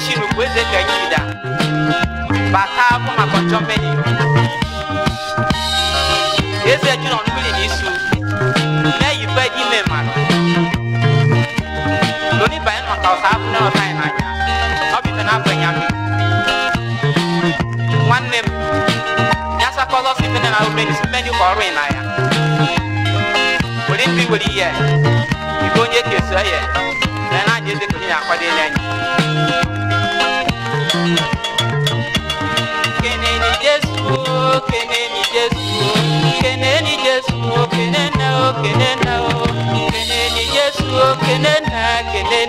session ukuweze kanyida baka kuma kochomeni yeze jina onubili nisu ne yipa di memano loni bayan maka osabu na otai nanya obi fena afenyami nwanne m nyasa kọlọ si fene na obeni si meni ka ọrụ ina ya wuli mbi wuli ihe ibe kesu eye na na-anyezi kunye na akwado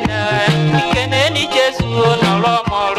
na ikene ni Jésù na ọlọmọ rẹ.